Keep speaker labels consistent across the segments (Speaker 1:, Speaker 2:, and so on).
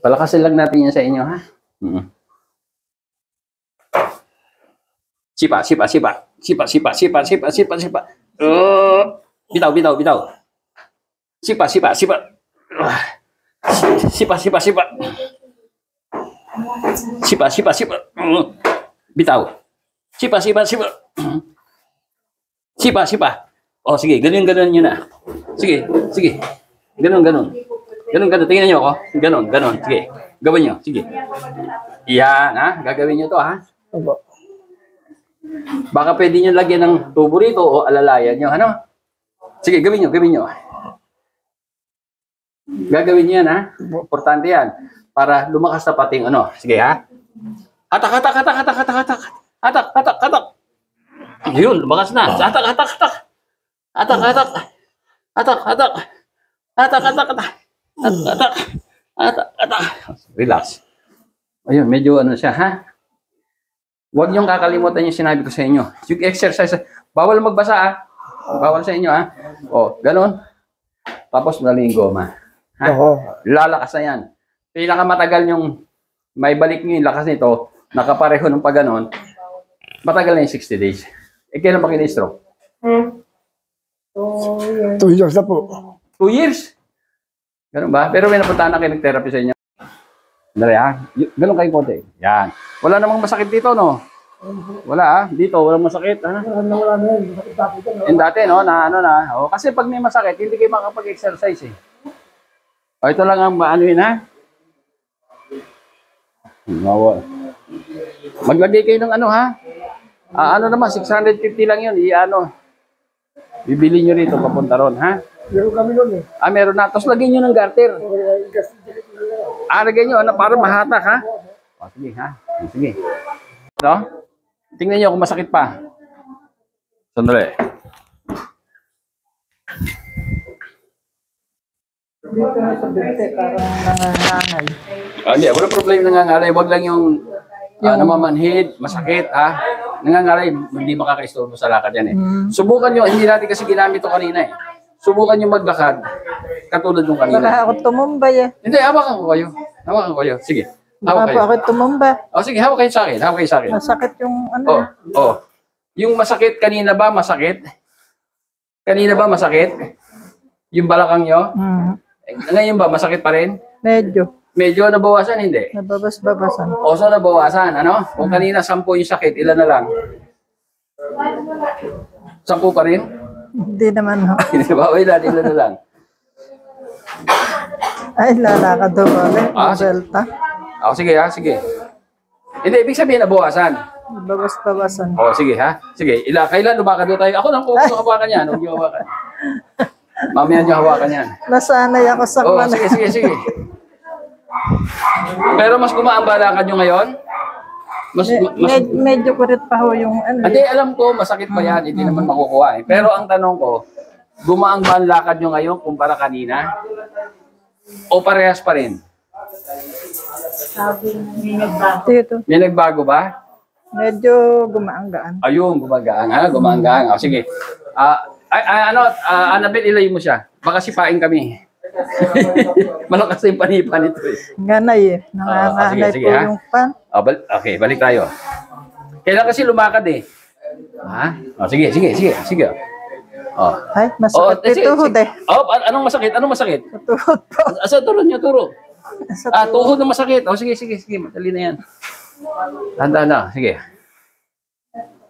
Speaker 1: Palakasin lang natin yan sa inyo, ha? Mm. Sipa, sipa, sipa. Sipa, sipa, sipa, sipa, sipa, sipa. Uh, bitaw, bitaw, bitaw. Sipa, sipa, sipa. Ah. Sipa, sipa, sipa. Sipa, sipa, sipa. Mm. Bitaw. Sipa, sipa, sipa. Sipa, sipa. Oh, sige, ganun, ganun yun na. Sige, sige. Ganun, ganun. Ganun, ganun. Tingnan niyo ako. Ganun, ganun. Sige. Gawin niyo. Sige. Yan, ha? Gagawin niyo to, ha?
Speaker 2: Opo.
Speaker 1: Baka pwede niyo lagyan ng tubo rito o alalayan niyo, ano? Sige, gawin niyo, gawin niyo. Gagawin niyo yan, ha? Importante yan. Para lumakas na pating ano. Sige, ha? Hatak, hatak, hatak, hatak, hatak, hatak. Hatak, hatak, hatak. Yun, lumakas na. Hatak, hatak, hatak. Hatak, hatak. Hatak, hatak. Hatak, hatak, hatak. Hatak, hatak. Hatak, hatak. Relax. Ayun, medyo ano siya, ha? Huwag niyong kakalimutan yung sinabi ko sa inyo. Yung exercise, bawal magbasa, ha? Bawal sa inyo, ha? O, ganun. Tapos mali yung goma. Ha?
Speaker 2: Oo.
Speaker 1: Lalakas na yan. Pinakamatagal yung may balik niyo yung lakas nito, nakapareho ng pag ganon, matagal na yung 60 days. Eh, kailan pa kina-stroke?
Speaker 2: Two years na po.
Speaker 1: Two years. Ganun ba? Pero may napuntahan na kayo nag-therapy sa inyo. Dali ha? Y- Ganun kayo konti. Yan. Wala namang masakit dito, no? Wala ah. Dito, walang masakit. Ha?
Speaker 2: Wala na yun. Sakit dati ka, no?
Speaker 1: Yung dati, no? Na ano na. O, kasi pag may masakit, hindi kayo makapag-exercise eh. O, ito lang ang ano yun, ha? Mawa. Maglagay kayo ng ano, ha? Ah, ano naman, 650 lang yun. I-ano. Bibili nyo rito, papunta ron, ha?
Speaker 2: Meron kami nun eh.
Speaker 1: Ah, meron na. Tapos lagyan nyo ng garter. Ah, lagyan nyo, ano, para mahatak, ha? O, sige, ha? Sige. No? Tingnan nyo kung masakit pa. Sandali.
Speaker 2: Dito na sa binte, parang nangangangal.
Speaker 1: Ah, hindi, wala problema nangangalay. Wag lang yung uh, namamanhid, masakit, ha? Nangangalay, hindi makakaistorbo sa lakad yan eh. Subukan nyo, hindi natin kasi ginamit ito kanina eh. Subukan nyo maglakad, katulad yung kanina.
Speaker 3: Baka ako tumumbay eh.
Speaker 1: Hindi, hawakan ko kayo. Hawakan ko kayo. Sige.
Speaker 3: Baka
Speaker 1: Hawak
Speaker 3: po
Speaker 1: kayo.
Speaker 3: ako tumumba.
Speaker 1: O sige, hawak kayo sa akin. Hawak kayo sa akin.
Speaker 3: Masakit yung ano.
Speaker 1: Oh, oh. Yung masakit kanina ba masakit? Kanina ba masakit? Yung balakang nyo?
Speaker 3: Hmm.
Speaker 1: Eh, Ngayon ba masakit pa rin?
Speaker 3: Medyo.
Speaker 1: Medyo nabawasan, hindi?
Speaker 3: Nababas-babasan.
Speaker 1: O so nabawasan, ano? Kung kanina sampu yung sakit, ilan na lang? Sampu pa rin?
Speaker 3: Hindi naman ho.
Speaker 1: Di ba? O ilan, ilan na lang?
Speaker 3: Ay, lalakad daw ulit.
Speaker 1: Ah,
Speaker 3: Delta.
Speaker 1: O sige ha, sige. Hindi, ibig sabihin nabawasan.
Speaker 3: Nababas-babasan.
Speaker 1: O sige ha, sige. Ila, kailan lumakad doon tayo? Ako lang huwag niyo hawakan yan. Huwag niyo hawakan. Mamaya niyo hawakan yan.
Speaker 3: Nasanay ako sa
Speaker 1: Oo,
Speaker 3: man.
Speaker 1: sige, sige, sige. Pero mas gumaan ba lakad nyo ngayon? Mas,
Speaker 3: Me-
Speaker 1: mas,
Speaker 3: med- medyo kurit pa ho yung ano.
Speaker 1: hindi, alam ko, masakit pa yan. Hindi naman makukuha eh. Pero ang tanong ko, gumaang ba ang lakad nyo ngayon kumpara kanina? O parehas pa rin?
Speaker 3: Dito.
Speaker 1: May nagbago ba?
Speaker 3: Medyo gumaanggaan.
Speaker 1: Ayun, gumagaang ha, gumagaang. O, sige. Ah, ay, ay, ano, ah, Annabelle, ilay mo siya. Baka sipain kami. Malakas yung panipa nito eh.
Speaker 3: Nganay eh.
Speaker 1: Sige,
Speaker 3: Nanganganay
Speaker 1: sige,
Speaker 3: po
Speaker 1: ha?
Speaker 3: yung pan.
Speaker 1: Oh, bal- okay, balik tayo. Kailan kasi lumakad eh. Ha? Oh, sige, sige, sige, sige. Oh.
Speaker 3: Ay,
Speaker 1: Oh,
Speaker 3: masakit
Speaker 1: sige,
Speaker 3: ito ho
Speaker 1: sige.
Speaker 3: eh.
Speaker 1: Oh, an- anong masakit? Anong masakit?
Speaker 3: Tuhod po.
Speaker 1: Asa turo niyo, turo.
Speaker 3: Sa
Speaker 1: Ah, tuhod na masakit. Oh, sige, sige, sige, madali na yan. Tanda na, sige.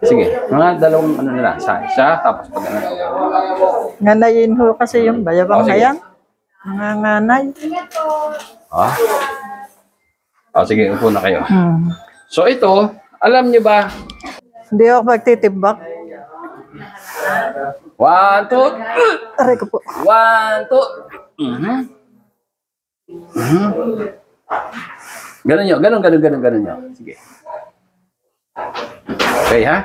Speaker 1: Sige, mga dalawang ano na lang, isa, isa, tapos pag ano.
Speaker 3: Nganayin ho kasi yung
Speaker 1: Oh,
Speaker 3: bayabang
Speaker 1: sige.
Speaker 3: na yan. Nanganganay.
Speaker 1: Ah. Oh, sige, upo na kayo.
Speaker 3: Hmm.
Speaker 1: So ito, alam niyo ba,
Speaker 3: Hindi ako magtitibak.
Speaker 1: one, two,
Speaker 3: Aray ko po.
Speaker 1: One, two. Mhm. Mhm. Ganun nyo. Ganun, ganun, ganun, ganun nyo. Sige. Okay, ha?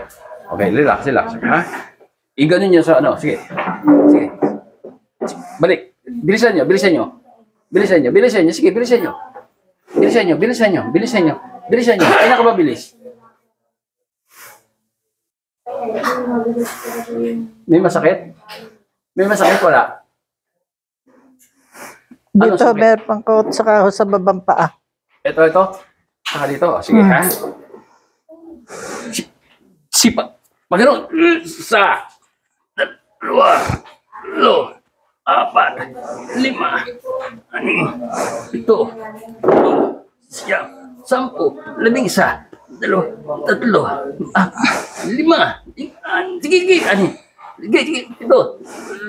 Speaker 1: Okay, relax, relax. Ha? I-ganun nyo sa ano. Sige. Sige. Balik. Bilisan nyo, bilisan nyo. Bilisan nyo, bilisan nyo. Sige, bilisan nyo. Bilisan nyo, bilisan nyo, bilisan nyo. Bilisan nyo. Ay, nakababilis. May masakit? May masakit wala?
Speaker 3: Dito,
Speaker 1: sakit?
Speaker 3: meron pang coat saka ako sa babang paa.
Speaker 1: Ito, ito. Saka dito. Sige, ha? Si, sipa. Pagano. Sa. Dalawa. Lo. Apat. Lima. Anim. Ito. Ito. Siyam. Sampu. Labing isa. Dalawa. Tatlo. Ah, lima. Sige, sige. Ani. Sige, sige. Ito.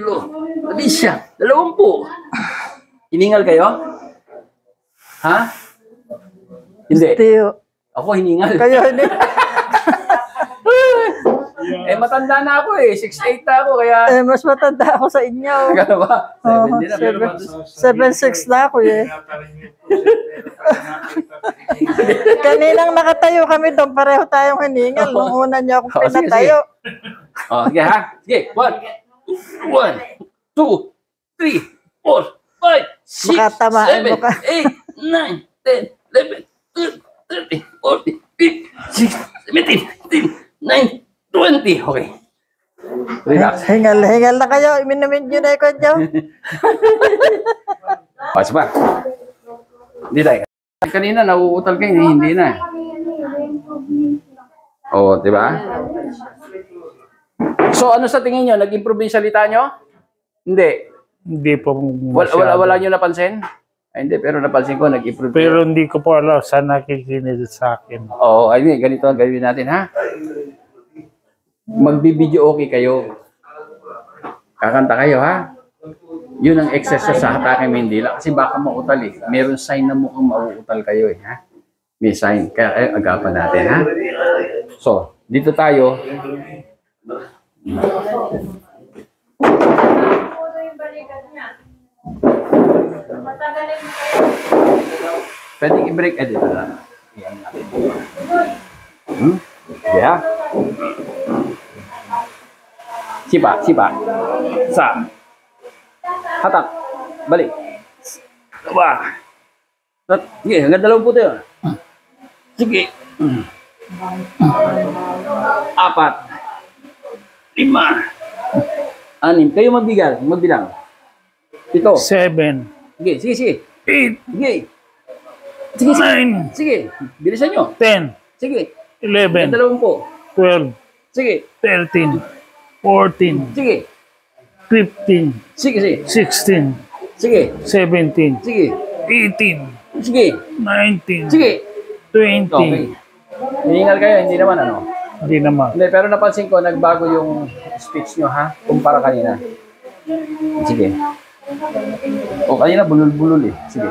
Speaker 1: Lo. Labing siya. Dalawampu. Iningal kayo? Ha? Hindi. Ako hiningal.
Speaker 3: Kayo hindi.
Speaker 1: Eh, matanda na ako eh. 6'8 na ako, kaya...
Speaker 3: eh, mas matanda ako sa inyo.
Speaker 1: Gano'n ba?
Speaker 3: Oo,
Speaker 1: 7 din na. Pero
Speaker 3: seven- 7'6 na ako eh. Kaninang nakatayo kami doon, pareho tayong hiningal. Nung una niyo akong
Speaker 1: Oh, sige,
Speaker 3: pinatayo.
Speaker 1: Oh, sige ha. Sige. 1, 1, 2, 3, 4, 5, 6,
Speaker 3: Baka tamaan
Speaker 1: 7,
Speaker 3: mo ka.
Speaker 1: 8, 9, 10, 11, 12, 13, 14, 15, 16, 17, 19, 20. Okay. Relax.
Speaker 3: Hingal, hingal na kayo. Iminamit nyo na ikot nyo.
Speaker 1: O, pa. Hindi tayo. Kanina, nauutal kayo, hindi, hindi na. Oo, di ba? So, ano sa tingin nyo? Nag-improve yung salita nyo? Hindi.
Speaker 4: Hindi po
Speaker 1: Wala, wala, wala nyo napansin? Ay, hindi, pero napansin ko, nag-improve.
Speaker 4: Pero hindi ko po alam saan nakikinig sa akin.
Speaker 1: Oo, ay, ganito ang gawin natin, ha? Magbibideo okay kayo. Kakanta kayo, ha? Yun ang exercise sa Hatake Mindila. Kasi baka mautal eh. Meron sign na mukhang mauutal kayo eh, ha? May sign. Kaya kayo agapan natin, ha? So, dito tayo. Pwedeng i-break. Eh, dito na. Iyan natin. Hmm? Yeah. Sipa, sipa. Sa. Hatak. Balik. Dalawa. Tat, sige, hanggang dalawang yun. Sige. Apat. Lima. Anim. Kayo magbigal, magbilang. Pito.
Speaker 4: Seven,
Speaker 1: Sige, sige, sige.
Speaker 4: eight,
Speaker 1: Sige. Sige, sige.
Speaker 4: nine,
Speaker 1: Sige. Bilisan nyo.
Speaker 4: ten,
Speaker 1: Sige.
Speaker 4: eleven,
Speaker 1: dalawang po.
Speaker 4: twelve,
Speaker 1: Sige.
Speaker 4: thirteen, fourteen,
Speaker 1: Sige.
Speaker 4: fifteen,
Speaker 1: Sige, sige.
Speaker 4: sixteen,
Speaker 1: Sige.
Speaker 4: seventeen,
Speaker 1: Sige.
Speaker 4: eighteen,
Speaker 1: Sige.
Speaker 4: nineteen,
Speaker 1: Sige. Okay.
Speaker 4: twenty.
Speaker 1: Hiningal kayo, hindi naman ano.
Speaker 4: Hindi naman.
Speaker 1: Hindi, pero napansin ko, nagbago yung speech nyo, ha? Kumpara kanina. Sige. O, kanina bulol-bulol eh. Sige.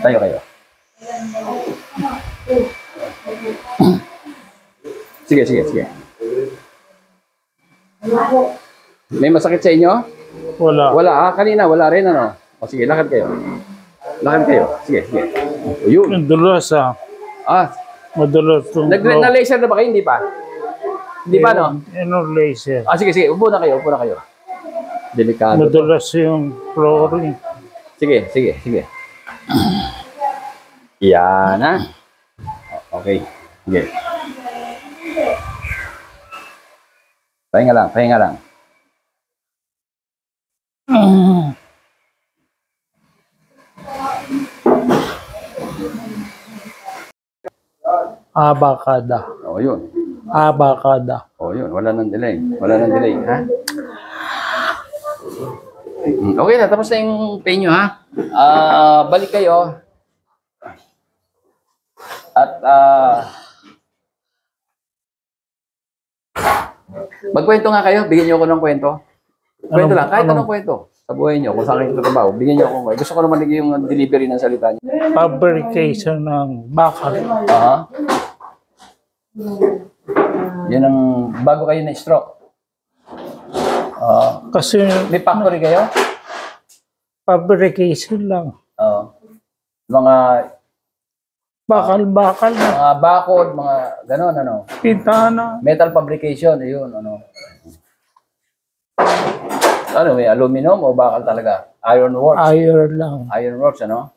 Speaker 1: Tayo kayo. Sige, sige, sige. May masakit sa inyo?
Speaker 4: Wala.
Speaker 1: Wala, ah. Kanina, wala rin, ano? O, sige, lakad kayo. Lakad kayo. Sige, sige. O, yun.
Speaker 4: Madulas ah.
Speaker 1: Ah,
Speaker 4: Madulas
Speaker 1: nag na laser na ba kayo? Hindi pa? Hindi pa, no?
Speaker 4: Ano laser?
Speaker 1: Ah, sige, sige. Upo na kayo, upo na kayo. Delikado.
Speaker 4: Madulas yung flooring.
Speaker 1: Sige, sige, sige. Yan? O- Okay. Sige. Pahinga lang, pahinga lang.
Speaker 4: Abakada.
Speaker 1: O, yun.
Speaker 4: Abakada.
Speaker 1: O, yun. Wala nang delay. Wala nang delay, ha? Mm, Okay na, tapos na yung pain nyo, ha? Ah, balik kayo. At, ah... magkwento nga kayo. Bigyan niyo ako ng kwento. Kwento
Speaker 4: Anong-
Speaker 1: lang. Kahit
Speaker 4: anong-
Speaker 1: anong kwento. Sa buhay niyo. Kung saan kayo trabaho. Bigyan niyo ako. Gusto ko naman yung delivery ng salita niyo.
Speaker 4: Fabrication ng bakal.
Speaker 1: Aha. Yan ang bago kayo na stroke. Ah,
Speaker 4: Kasi
Speaker 1: may factory kayo?
Speaker 4: fabrication lang.
Speaker 1: Oo. mga
Speaker 4: Bakal-bakal na.
Speaker 1: mga bakod, mga ganon ano.
Speaker 4: Pintana.
Speaker 1: Metal fabrication, ayun ano. Ano, may aluminum o bakal talaga? Iron works.
Speaker 4: Iron lang.
Speaker 1: Iron works, ano?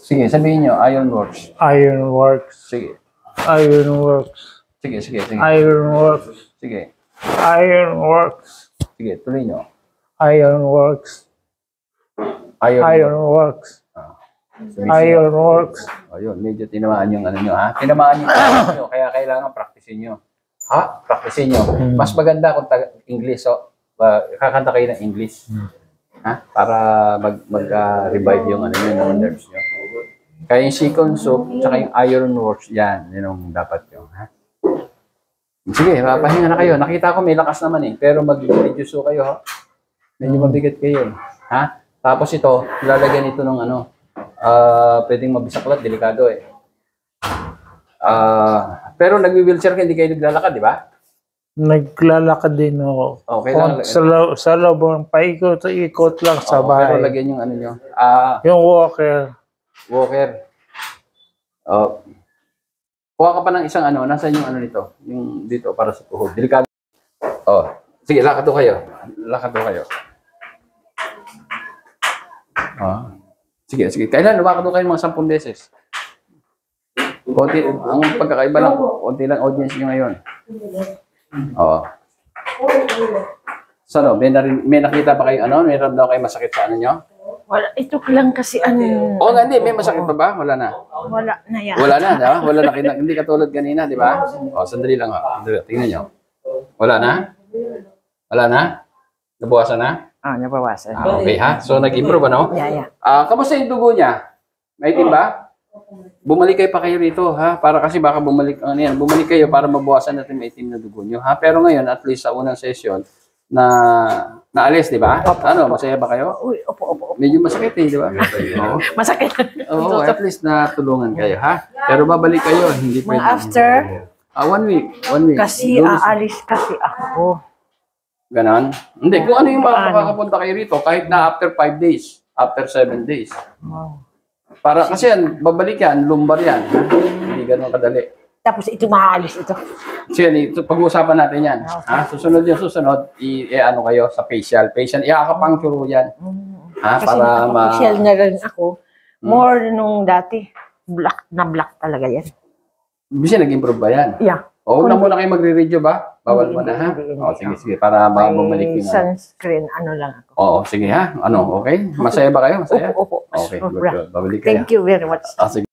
Speaker 1: Sige, sabihin nyo, iron works.
Speaker 4: Iron works.
Speaker 1: Sige.
Speaker 4: Iron works.
Speaker 1: Sige, sige, sige.
Speaker 4: Iron works.
Speaker 1: Sige.
Speaker 4: Ironworks.
Speaker 1: Sige, tuloy nyo.
Speaker 4: Ironworks.
Speaker 1: Iron.
Speaker 4: Ironworks.
Speaker 1: Sumisigaw.
Speaker 4: Ironworks.
Speaker 1: O yun, medyo tinamaan yung ano nyo, ha? Tinamaan yung ano nyo, kaya kailangan praktisin nyo. Ha? Praktisin nyo. Mas maganda kung tag- English, so, ba, kakanta kayo ng English. Ha? Para mag, mag-revive yung ano nyo, ng nerves nyo. Kaya yung Sikon Soup, tsaka yung Iron Works, yan, yun ang dapat nyo, ha? Sige, papahinga na kayo. Nakita ko may lakas naman eh, pero mag-reduce kayo, ha? Medyo mabigat kayo, eh. ha? Tapos ito, lalagyan ito ng ano, ah pwedeng mabisaklat, delikado eh. Ah, pero nagwi-wheelchair ka, hindi kayo naglalakad, di ba?
Speaker 4: Naglalakad din ako.
Speaker 1: Okay lang.
Speaker 4: sa, lo- sa loob, paikot-ikot lang sa
Speaker 1: Oo, pero
Speaker 4: bahay.
Speaker 1: lagyan yung ano nyo. Ah,
Speaker 4: Yung walker.
Speaker 1: walker. Oh. Kuha ka pa ng isang ano, nasaan yung ano nito? Yung dito para sa tuhod. Delikado. Oh. Sige, lakad to kayo. Lakad to kayo. Ah. Sige, sige. Kailan lumakad kayo mga sampung beses? Konti, ang pagkakaiba lang, konti lang audience nyo ngayon. Oo. So, ano, may, narin, may nakita pa kayo, ano? May ramdam kayo masakit sa ano nyo?
Speaker 3: Wala, ito lang kasi ano.
Speaker 1: Oo nga, hindi. May masakit pa ba? Wala na.
Speaker 3: Wala na yan.
Speaker 1: Wala na, di ba? Wala na. Kina- Hindi katulad kanina, di ba? O, sandali lang. ha. Sandali. Tingnan nyo. Wala na? Wala na? Nabukasan na?
Speaker 3: Ah, nabawasan.
Speaker 1: Ah, okay ha? So, nag-improve ano?
Speaker 3: Yeah, yeah.
Speaker 1: Ah, kamusta yung dugo niya? May itim ba? Bumalik kayo pa kayo rito, ha? Para kasi baka bumalik, ano yan, bumalik kayo para mabawasan natin may itim na dugo niyo, ha? Pero ngayon, at least sa unang session, na naalis, di ba? Ano, masaya ba kayo?
Speaker 3: Uy, opo, opo, opo.
Speaker 1: Medyo masakit eh, di ba? Oo.
Speaker 3: Masakit.
Speaker 1: Oo, at least na tulungan kayo, ha? Pero babalik kayo, hindi
Speaker 3: Mga
Speaker 1: pwede.
Speaker 3: after,
Speaker 1: Ah, one week. One week.
Speaker 3: kasi
Speaker 1: Doon-
Speaker 3: aalis kasi ako.
Speaker 1: Ganon? Hindi, kung ano yung
Speaker 3: Ano?
Speaker 1: makakapunta kayo rito, kahit na after five days, after seven days.
Speaker 3: Wow.
Speaker 1: Para, kasi yan, babalik yan, lumbar yan. Ha? Hindi ganun kadali.
Speaker 3: Tapos ito maaalis ito.
Speaker 1: So yan, ito, pag-uusapan natin yan. Ha? Susunod yung susunod, i, i- ano kayo, sa facial. Facial, i-acupuncture yan. Ha?
Speaker 3: Kasi
Speaker 1: Para ma...
Speaker 3: nakapag-facial na rin ako. More nung dati. Black na black talaga yan.
Speaker 1: Bisa nag-improve ba yan?
Speaker 3: Yeah.
Speaker 1: O, huwag na muna kayo magre-review ba? Bawal mo na, ha? O,
Speaker 3: hindi.
Speaker 1: sige, sige, para
Speaker 3: May
Speaker 1: bumalik yung... ano.
Speaker 3: sunscreen, ano lang ako.
Speaker 1: Oo, sige ha. Ano, okay? Masaya ba kayo? Masaya?
Speaker 3: Opo, opo.
Speaker 1: Okay, good, good. Babalik kayo.
Speaker 3: Thank you very much.
Speaker 1: Ah, sige.